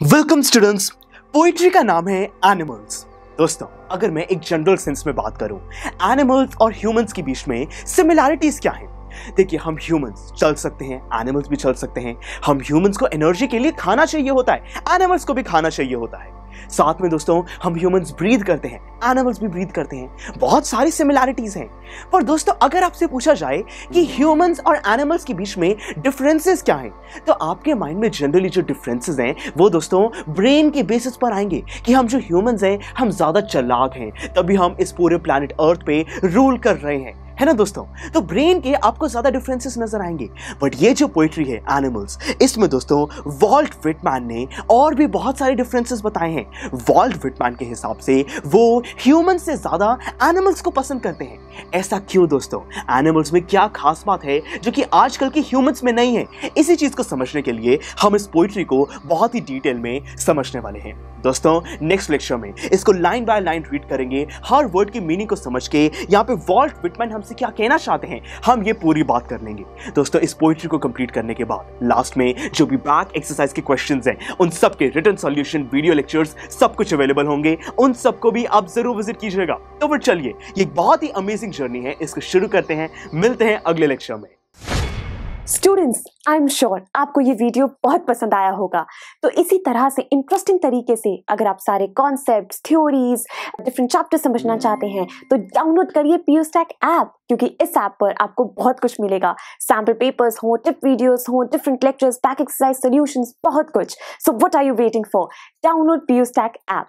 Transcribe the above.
Welcome students poetry का नाम है एनिमल्स दोस्तों, अगर मैं एक जनरल सेंस में बात करूँ एनिमल्स और ह्यूमंस के बीच में सिमिलैरिटीज क्या हैं? देखिए, हम ह्यूमंस चल सकते हैं एनिमल्स भी चल सकते हैं। हम ह्यूमंस को एनर्जी के लिए खाना चाहिए होता है एनिमल्स को भी खाना चाहिए होता है। साथ में दोस्तों, हम ह्यूमंस ब्रीद करते हैं एनिमल्स भी ब्रीद करते हैं। बहुत सारी सिमिलैरिटीज हैं। पर दोस्तों, अगर आपसे पूछा जाए कि ह्यूमंस और एनिमल्स के बीच में डिफरेंसेस क्या हैं तो आपके माइंड में जनरली जो डिफरेंसेस हैं, वो दोस्तों ब्रेन के बेसिस पर आएँगे कि हम जो ह्यूमंस हैं, हम ज़्यादा चलाक हैं। तभी हम इस पूरे प्लानट अर्थ पे रूल कर रहे हैं। है ना दोस्तों? तो ब्रेन के आपको ज़्यादा डिफरेंसेस नज़र आएँगे। बट ये जो पोइट्री है एनिमल्स इसमें दोस्तों वॉल्ट विटमैन ने और भी बहुत सारे डिफरेंसेस बताए हैं। वॉल्ट विटमैन के हिसाब से वो ह्यूमन से ज़्यादा एनिमल्स को पसंद करते हैं। ऐसा क्यों दोस्तों? एनिमल्स में क्या खास बात है जो कि आजकल की ह्यूमंस में नहीं है? इसी चीज़ को समझने के लिए हम इस पोइट्री को बहुत ही डिटेल में समझने वाले हैं। दोस्तों नेक्स्ट लेक्चर में इसको लाइन बाय लाइन रीड करेंगे। हर वर्ड की मीनिंग को समझ के यहाँ पे वॉल्ट विटमैन हमसे क्या कहना चाहते हैं, हम ये पूरी बात कर लेंगे। दोस्तों, इस पोइट्री को कंप्लीट करने के बाद लास्ट में जो भी बैक एक्सरसाइज के क्वेश्चंस हैं, उन सब के रिटर्न सॉल्यूशन वीडियो लेक्चर्स सब कुछ अवेलेबल होंगे। उन सबको भी आप ज़रूर विज़िट कीजिएगा। तो फिर चलिए, ये बहुत ही अमेजिंग जर्नी है, इसको शुरू करते हैं, मिलते हैं अगले लेक्चर में। स्टूडेंट्स आई एम श्योर आपको ये वीडियो बहुत पसंद आया होगा। तो इसी तरह से इंटरेस्टिंग तरीके से अगर आप सारे कॉन्सेप्ट थ्योरीज डिफरेंट चैप्टर समझना चाहते हैं तो डाउनलोड करिए पी स्टैक ऐप क्योंकि इस ऐप पर आपको बहुत कुछ मिलेगा। सैंपल पेपर्स हो टिप वीडियोस हो different lectures back exercise solutions बहुत कुछ। So what are you waiting for download P stack app